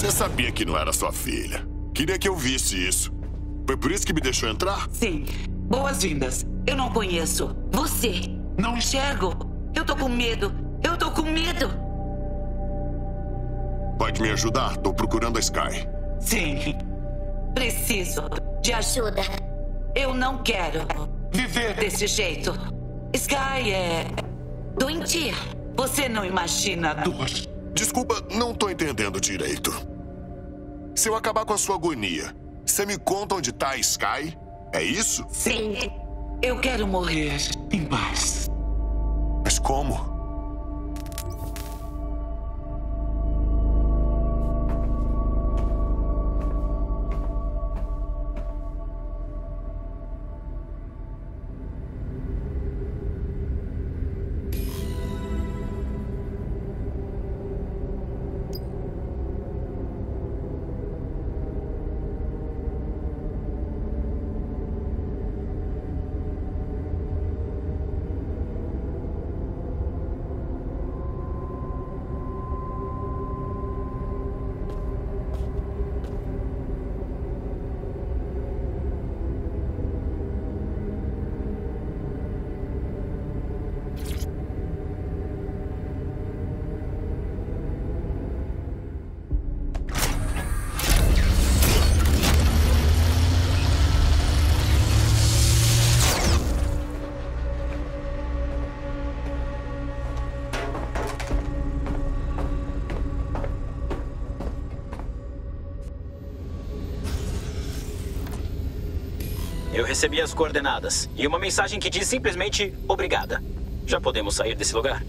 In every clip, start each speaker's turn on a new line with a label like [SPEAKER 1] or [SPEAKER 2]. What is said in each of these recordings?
[SPEAKER 1] Você sabia que não era sua filha. Queria que eu visse isso. Foi por isso que me deixou entrar?
[SPEAKER 2] Sim. Boas-vindas. Eu não conheço. Você. Não enxergo. Eu tô com medo. Eu tô com medo.
[SPEAKER 1] Pode me ajudar? Tô procurando a Sky.
[SPEAKER 2] Sim. Preciso de ajuda. Eu não quero viver desse jeito. Sky é doentia. Você não imagina a dor.
[SPEAKER 1] Desculpa, não tô entendendo direito. Se eu acabar com a sua agonia, você me conta onde tá a Sky? É isso?
[SPEAKER 2] Sim. Eu quero morrer em paz.
[SPEAKER 1] Mas como?
[SPEAKER 3] Recebi as coordenadas e uma mensagem que diz simplesmente obrigada. Já podemos sair desse lugar?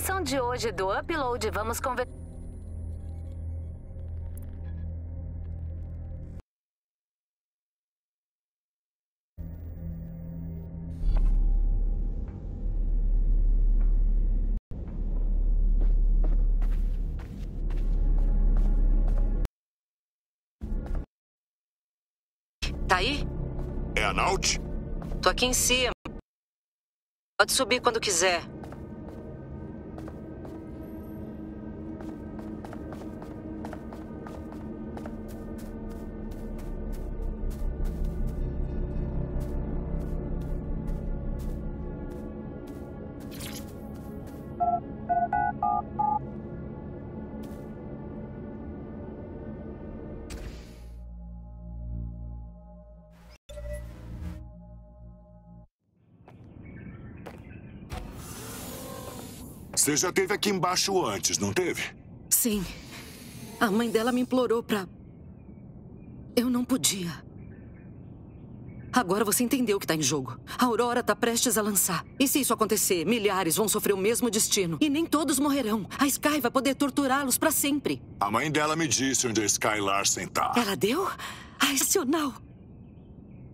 [SPEAKER 4] Missão de hoje do Upload, vamos conversar.
[SPEAKER 5] Tá aí?
[SPEAKER 1] É a Naut?
[SPEAKER 5] Tô aqui em cima. Pode subir quando quiser.
[SPEAKER 1] Você já teve aqui embaixo antes, não teve?
[SPEAKER 5] Sim. A mãe dela me implorou pra. Eu não podia. Agora você entendeu o que tá em jogo. A Aurora tá prestes a lançar. E se isso acontecer, milhares vão sofrer o mesmo destino. E nem todos morrerão. A Sky vai poder torturá-los para sempre.
[SPEAKER 1] A mãe dela me disse onde a Sky Larsen tá.
[SPEAKER 5] Ela deu? Ah, excepcional.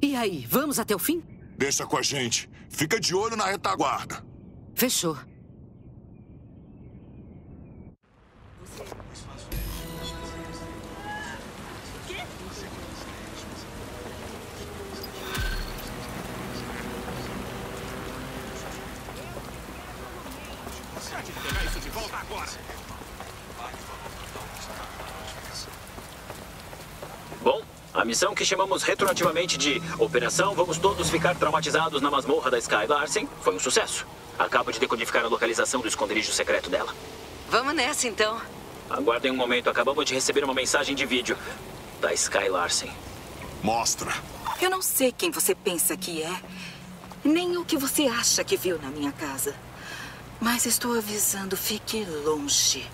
[SPEAKER 5] E aí, vamos até o fim?
[SPEAKER 1] Deixa com a gente. Fica de olho na retaguarda.
[SPEAKER 5] Fechou.
[SPEAKER 3] Bom, a missão que chamamos retroativamente de Operação Vamos Todos Ficar Traumatizados na Masmorra da Sky Larsen foi um sucesso. Acabo de decodificar a localização do esconderijo secreto dela.
[SPEAKER 5] Vamos nessa, então.
[SPEAKER 3] Aguardem um momento, acabamos de receber uma mensagem de vídeo da Sky Larsen.
[SPEAKER 1] Mostra.
[SPEAKER 6] Eu não sei quem você pensa que é, nem o que você acha que viu na minha casa. Mas estou avisando, fique longe.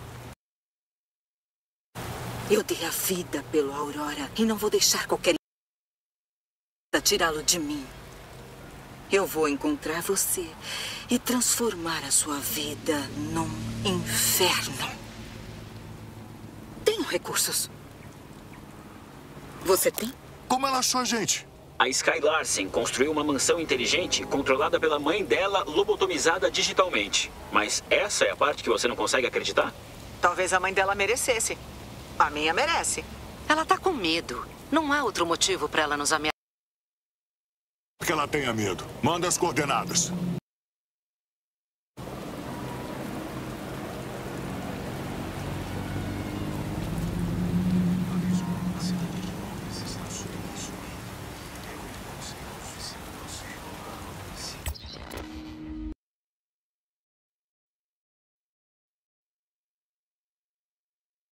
[SPEAKER 6] Eu dei a vida pelo Aurora e não vou deixar qualquer tirá-lo de mim. Eu vou encontrar você e transformar a sua vida num inferno. Tenho recursos. Você tem?
[SPEAKER 1] Como ela achou a gente?
[SPEAKER 3] A Sky Larsen construiu uma mansão inteligente controlada pela mãe dela, lobotomizada digitalmente. Mas essa é a parte que você não consegue acreditar?
[SPEAKER 7] Talvez a mãe dela merecesse. A minha merece.
[SPEAKER 5] Ela tá com medo. Não há outro motivo para ela nos ameaçar.
[SPEAKER 1] Que ela tenha medo. Manda as coordenadas.